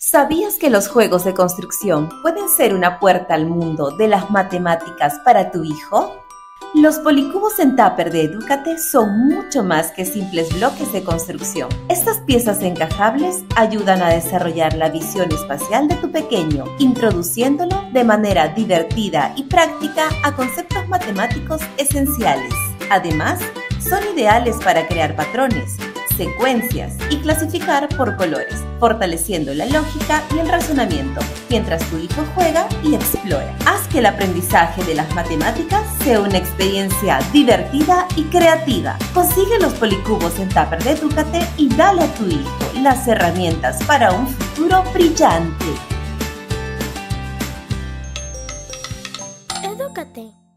¿Sabías que los juegos de construcción pueden ser una puerta al mundo de las matemáticas para tu hijo? Los policubos en Tupper de Educate son mucho más que simples bloques de construcción. Estas piezas encajables ayudan a desarrollar la visión espacial de tu pequeño, introduciéndolo de manera divertida y práctica a conceptos matemáticos esenciales. Además, son ideales para crear patrones, secuencias y clasificar por colores, fortaleciendo la lógica y el razonamiento, mientras tu hijo juega y explora. Haz que el aprendizaje de las matemáticas sea una experiencia divertida y creativa. Consigue los policubos en Tupper de Ducate y dale a tu hijo las herramientas para un futuro brillante. Edúcate.